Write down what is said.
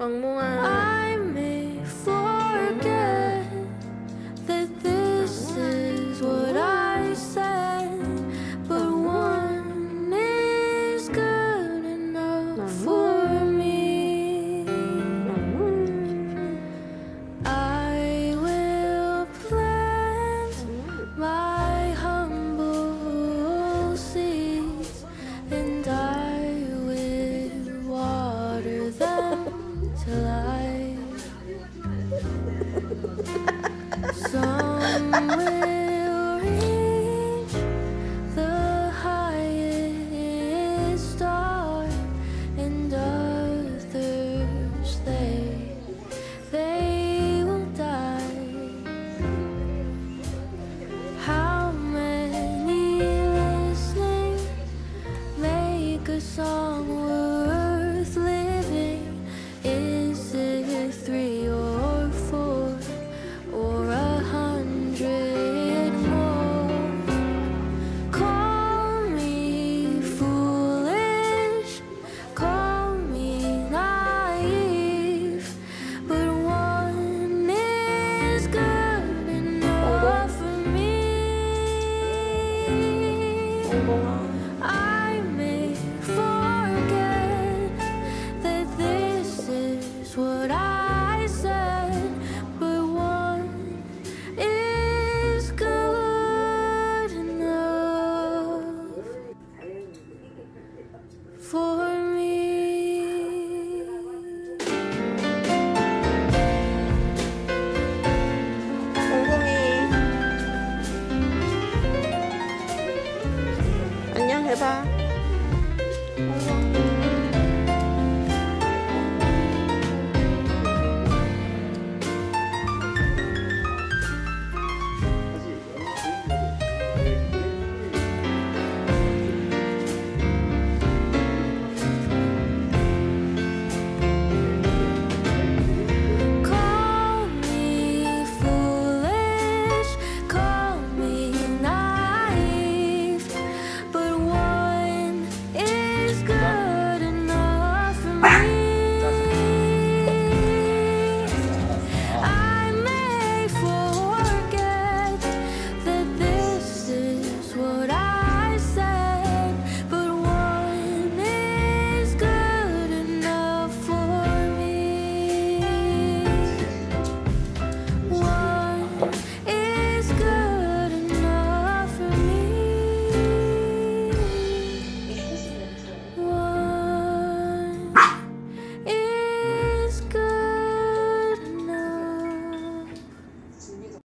Wang Muan. I may forget that this is what I said, but one is good enough for me. I will plant my humble seeds and I will water them till life. some will 안녕 해봐.